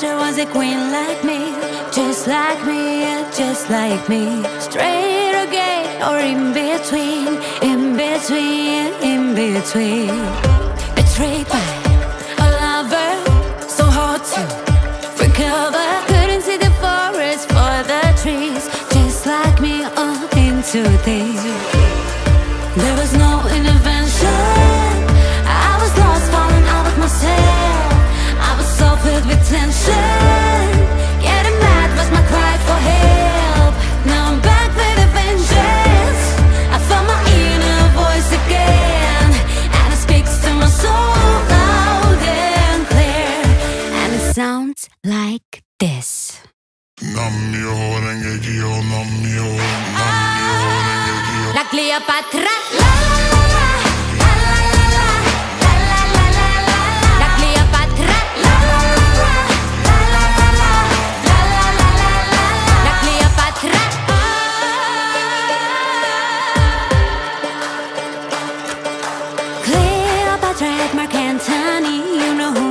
there was a queen like me, just like me, just like me. Straight or gay or in between, in between, in between. A traitor, a lover, so hard to recover. Couldn't see the forest for the trees, just like me, all into things. La Cleopatra. La, la, la. Mark Antony, you know who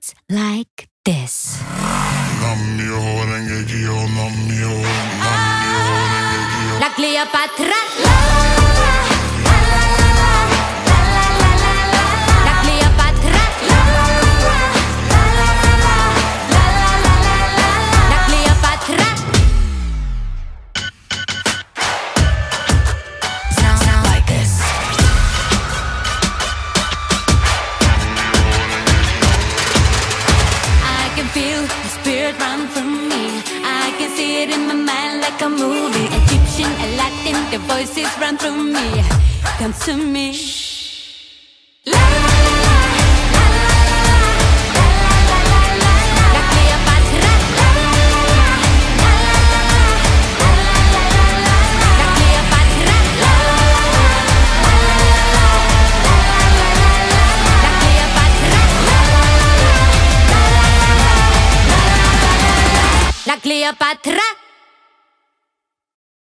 sounds like this. Ah, La Cleopatra. I can see it in my mind like a movie. Egyptian, voices run through me. Come to me. Love. Cleopatra.